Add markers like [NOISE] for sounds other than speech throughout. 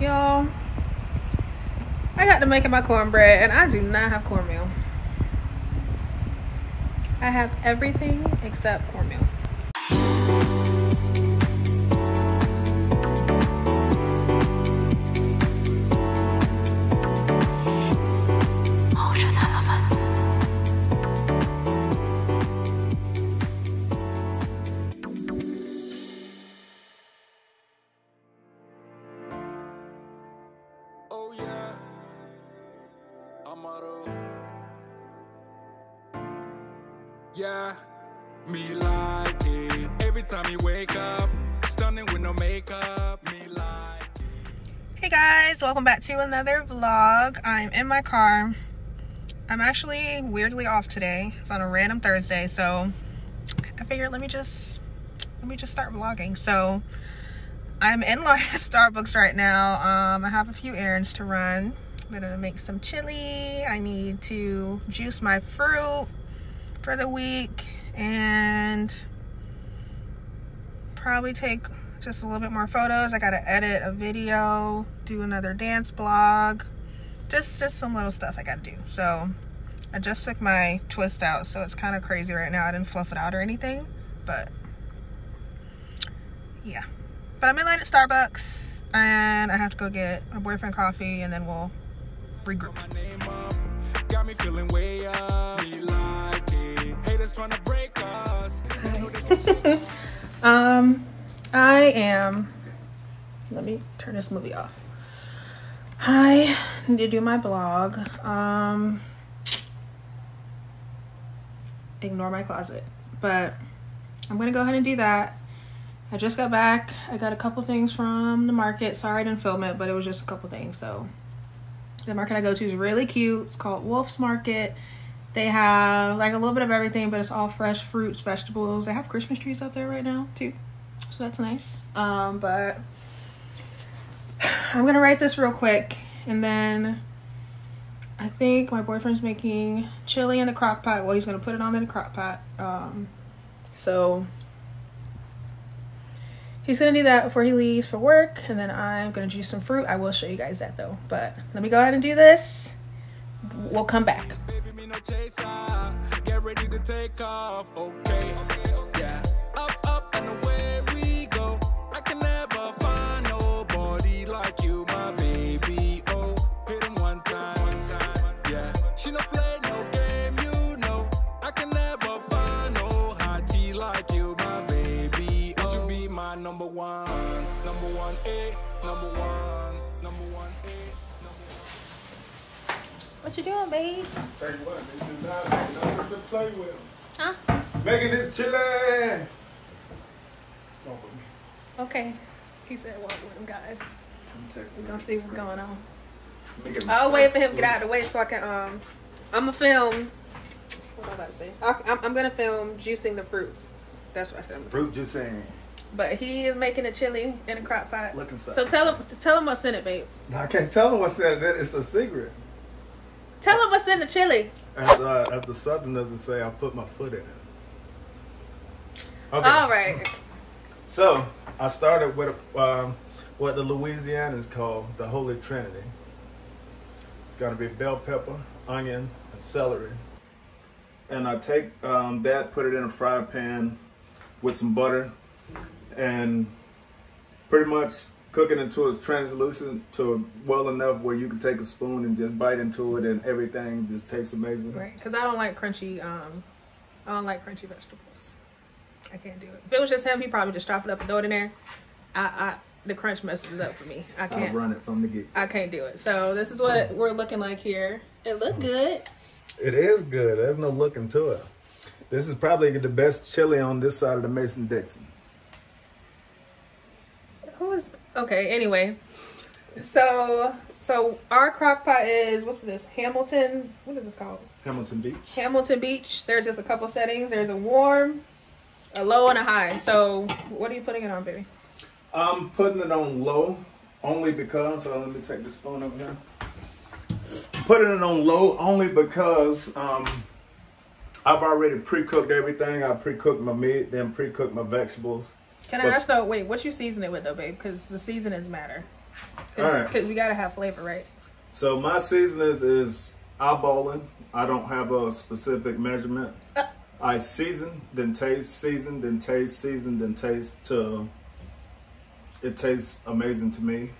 Y'all, I got to making my cornbread and I do not have cornmeal. I have everything except cornmeal. Yeah, me like it. Every time you wake up, stunning with no makeup. Me like it. Hey guys, welcome back to another vlog. I'm in my car. I'm actually weirdly off today. It's on a random Thursday, so I figured let me just let me just start vlogging. So I'm in line [LAUGHS] at Starbucks right now. Um, I have a few errands to run. I'm gonna make some chili. I need to juice my fruit for the week and probably take just a little bit more photos. I gotta edit a video, do another dance blog, just just some little stuff I gotta do. So I just took my twist out, so it's kind of crazy right now. I didn't fluff it out or anything, but yeah. But I'm in line at Starbucks, and I have to go get my boyfriend coffee, and then we'll regroup. Haters trying to break us. [LAUGHS] Um, I am. Let me turn this movie off. I need to do my blog. Um, ignore my closet, but I'm gonna go ahead and do that. I just got back. I got a couple things from the market. Sorry I didn't film it, but it was just a couple things. So the market I go to is really cute. It's called Wolf's Market. They have like a little bit of everything, but it's all fresh fruits, vegetables. They have Christmas trees out there right now too, so that's nice. Um, but [SIGHS] I'm gonna write this real quick, and then I think my boyfriend's making chili in the crock pot. Well, he's gonna put it on in the crock pot. Um, so he's gonna do that before he leaves for work, and then I'm gonna juice some fruit. I will show you guys that though. But let me go ahead and do this. We'll come back. Take off. Okay. Yeah. What you doing, babe? Tell you what, this is not nothing to play with. Huh? Making this chili. Walk with me. Okay. He said walk with him, guys. We're gonna see what's going on. Let me get I'll wait for him to get out of the way so I can um I'm gonna film what am I about to say? I, I'm, I'm gonna film juicing the fruit. That's what I said. Fruit just saying. But he is making a chili in a crock pot. Look inside. So tell him tell him what's in it, babe. No, I can't tell him what's in it. It's a secret. Tell them what's in the chili. As, uh, as the Southerners would say, I put my foot in it. Okay. All right. [CLEARS THROAT] So I started with um, what the Louisianans call the Holy Trinity. It's gonna be bell pepper, onion, and celery. And I take um, that, put it in a fry pan with some butter, and pretty much cook it until it's translucent to well enough where you can take a spoon and just bite into it, and everything just tastes amazing. Right. Because I don't like crunchy um I don't like crunchy vegetables. I can't do it. If it was just him, he probably just drop it up and throw it in there. I, I the crunch messes it up for me. I I'll can't. run it from the get. I can't do it. So this is what we're looking like here. It looked good. It is good. There's no looking to it. This is probably the best chili on this side of the Mason Dixon. Who is okay? Anyway, so so our crock pot is what's this? Hamilton. What is this called? Hamilton Beach. Hamilton Beach. There's just a couple settings. There's a warm, a low, and a high. So what are you putting it on, baby? I'm putting it on low only because. Uh, let me take this phone over here. Putting it on low only because um, I've already pre-cooked everything. I pre-cooked my meat, then pre-cooked my vegetables. Can I ask though? Wait, what you season it with though, babe? Because the seasonings matter. Because All right. we gotta have flavor, right? So my seasoning is, eyeballing. I don't have a specific measurement. Uh. I season, then taste, season, then taste, season, then taste till it tastes amazing to me.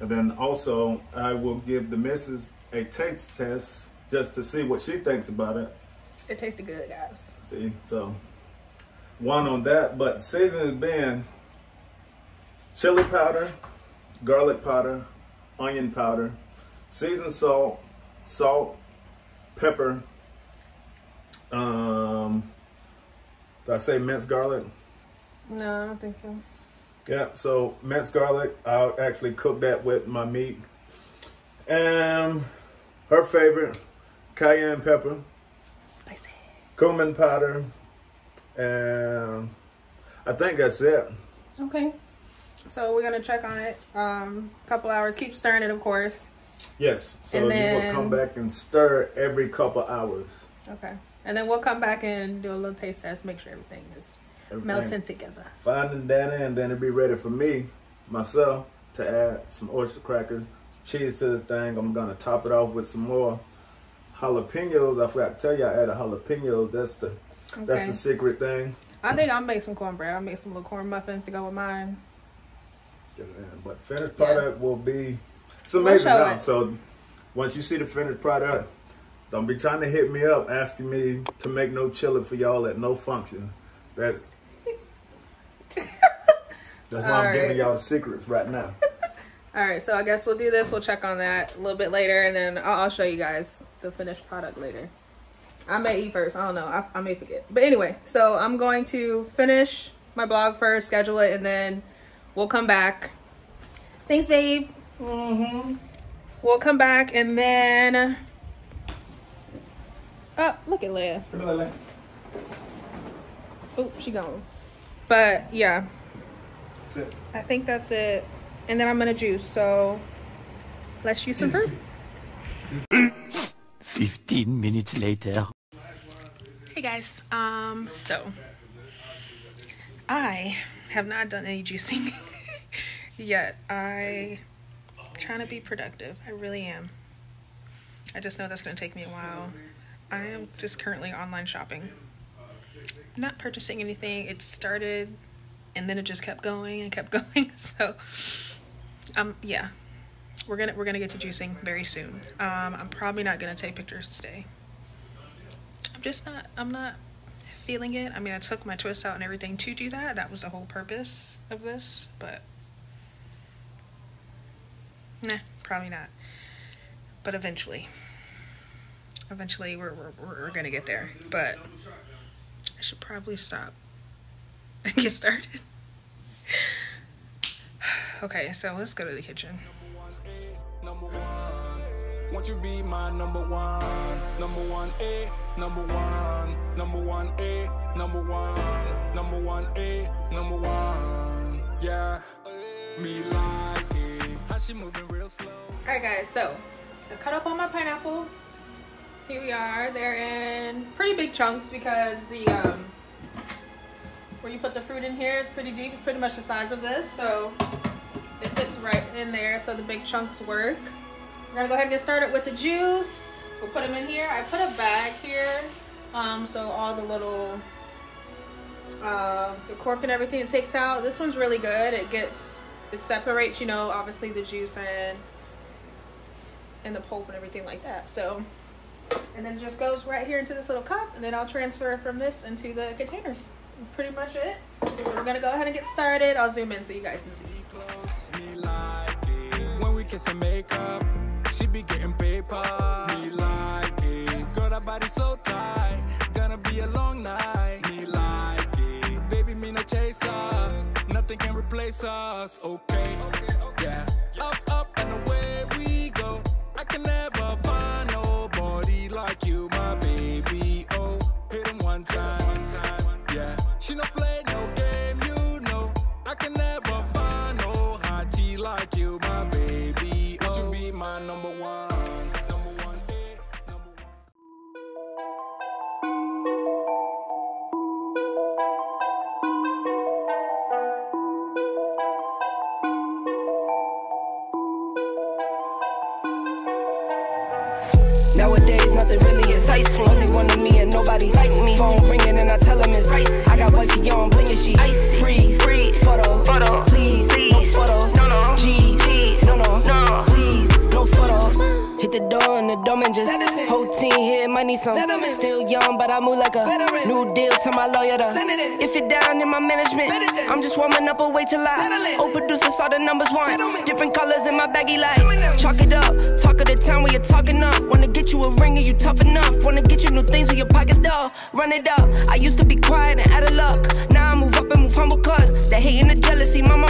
And then also I will give the missus a taste test just to see what she thinks about it. It tasted good, guys. See, so one on that, but seasoning being chili powder, garlic powder, onion powder, seasoned salt, salt, pepper. Um, did I say minced garlic? No, I don't think so. Yeah, so minced garlic. I'll actually cook that with my meat. And her favorite, cayenne pepper, Spicy. cumin powder, and I think that's it. Okay. So we're gonna check on it. Um, couple hours. Keep stirring it, of course. Yes, so And you then- will come back and stir every couple hours. Okay. And then we'll come back and do a little taste test. Make sure everything is Everything melting together. fine and dandy, and then it'll be ready for me, myself, to add some oyster crackers, cheese to the thing. I'm gonna top it off with some more jalapenos. I forgot to tell you I added jalapenos. That's the that's the secret thing. I think I'll make some cornbread. I'll make some little corn muffins to go with mine. Get it in. But finished Yeah. product will be it's We'll amazing now. it. So once you see the finished product, don't be trying to hit me up asking me to make no chili for y'all at no function. That [LAUGHS] that's why I'm All giving y'all the secrets right now. [LAUGHS] All right, so I guess we'll do this. We'll check on that a little bit later, and then I'll, I'll show you guys the finished product later. I may eat first. I don't know. I, I may forget. But anyway, so I'm going to finish my blog first, schedule it, and then we'll come back. Thanks, babe. Mm-hmm. We'll come back, and then. Oh, look at Leia. Oh, she gone. But yeah, Sit. I think that's it. And then I'm gonna juice. So let's use some fruit. [LAUGHS] 15 minutes later. Guys. Um. So I have not done any juicing [LAUGHS] yet. I am trying to be productive. I really am. I just know that's gonna take me a while. I am just currently online shopping. Not purchasing anything. It started and then it just kept going and kept [LAUGHS] going. So um yeah. We're gonna we're gonna get to juicing very soon. Um I'm probably not gonna take pictures today. I'm just not I'm not feeling it. I mean I took my twist out and everything to do that. That was the whole purpose of this, but nah, probably not. But eventually. Eventually we're we're, we're, gonna get there. But I should probably stop and get started. [SIGHS] okay, so let's go to the kitchen. Number one, won't you be my number one? Number one, number one, number one, A, number one, number one, A, number one. Yeah, me like it. How she moving real slow. Alright guys, so I cut up all my pineapple. Here we are. They're in pretty big chunks because the um where you put the fruit in here is pretty deep. It's pretty much the size of this, so it fits right in there so the big chunks work. We're gonna go ahead and get started with the juice. We'll put them in here. I put a bag here, um, so all the little uh, the cork and everything it takes out. This one's really good. It gets it separates, you know, obviously the juice and and the pulp and everything like that. So and then it just goes right here into this little cup and then I'll transfer from this into the containers. Pretty much it. So we're gonna go ahead and get started. I'll zoom in so you guys can see. Close, me like it. When we kiss and make up, she be getting paper. Me like it. Girl, that body so tight. Gonna be a long night. Me like it. Baby, me no chaser. Nothing can replace us. Okay. Yeah. Up, up, and away we go. I can never find nobody like you, here might need some. Still young, but I move like a veteran. new deal to my lawyer. To, if it down in my management, I'm just warming up a way till I. Old producers saw the numbers one. Different colors in my baggy light. Chalk it up, talk of the town where you're talking up. Wanna get you a ring and you tough enough. Wanna get you new things with your pockets dull. Run it up. I used to be quiet and out of luck.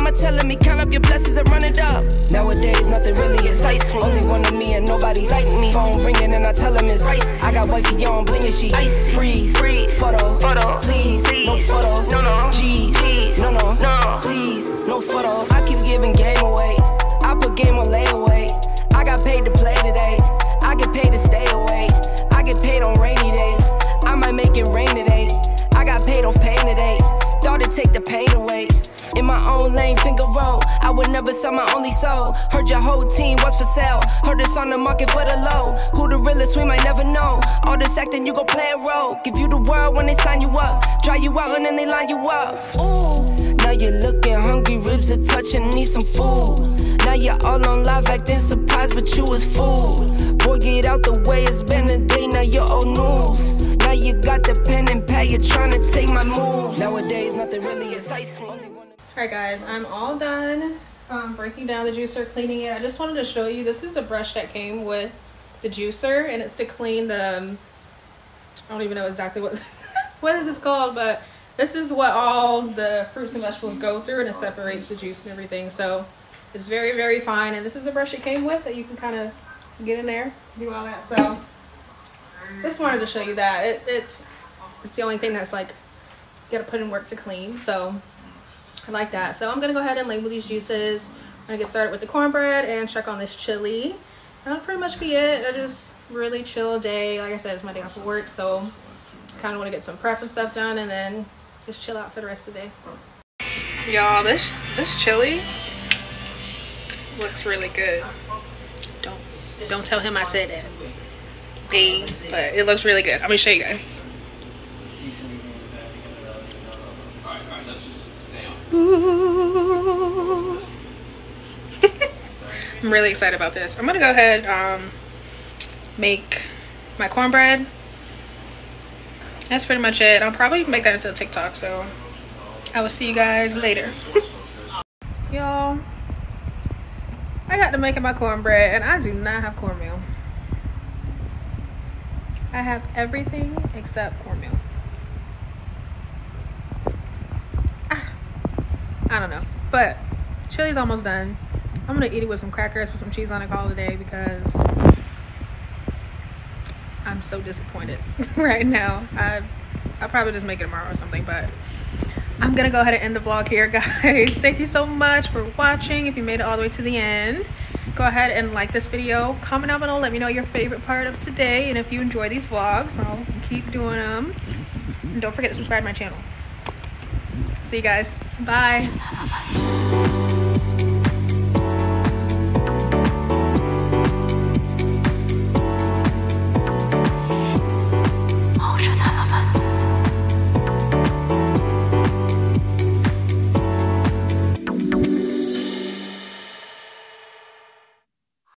Mama telling me count up your blessings and run it up. Nowadays nothing really excites me. Only one of me and nobody's like me. Phone ringing and I tell him it's I got wifey on bling and she freeze. Photo, photo, please, no photos. No, no, G's, no, no, no, please, no photos. I keep giving game away. I put game on layaway. I got paid to play today. I get paid to stay away. I get paid on rainy days. I might make it rain today. I got paid off pain today. Take the pain away. In my own lane, finger roll. I would never sell my only soul. Heard your whole team was for sale. Heard it's on the market for the low. Who the realest, we might never know. All this acting, you gon' play a role. Give you the world when they sign you up. Try you out and then they line you up. Ooh. Now you're looking hungry, ribs are touching, need some food. Now you're all on live acting surprised, but you was fooled. Boy, get out the way, it's been a day, now you're old news. Now you got the pen and pad, you're trying to take my moves. Nowadays, nothing really excites me. Alright guys, I'm all done um, breaking down the juicer, cleaning it. I just wanted to show you, this is the brush that came with the juicer and it's to clean the, um, I don't even know exactly what, [LAUGHS] what is this called, but this is what all the fruits and vegetables go through and it separates the juice and everything. So it's very, very fine. And this is the brush it came with that you can kind of get in there, do all that. So just wanted to show you that. It, it's, it's the only thing that's like, gotta put in work to clean. So I like that. So I'm gonna go ahead and label these juices. I'm gonna get started with the cornbread and check on this chili. That'll pretty much be it. I just really chill day. Like I said, it's my day off of work, so kind of want to get some prep and stuff done and then just chill out for the rest of the day. Y'all, this this chili looks really good. Don't don't tell him I said that. Okay, but it looks really good. I'm gonna show you guys. [LAUGHS] I'm really excited about this. I'm gonna go ahead um, make my cornbread. That's pretty much it. I'll probably make that into a TikTok, so I will see you guys later. [LAUGHS] Y'all, I got to making my cornbread and I do not have cornmeal. I have everything except cornmeal. Ah, I don't know, but chili's almost done. I'm gonna eat it with some crackers with some cheese on it, call it a day because I'm so disappointed [LAUGHS] right now. I I'll probably just make it tomorrow or something, but I'm gonna go ahead and end the vlog here, [LAUGHS] guys. Thank you so much for watching. If you made it all the way to the end, go ahead and like this video. Comment down below. Let me know your favorite part of today, and if you enjoy these vlogs, I'll keep doing them. And don't forget to subscribe to my channel. See you guys. Bye.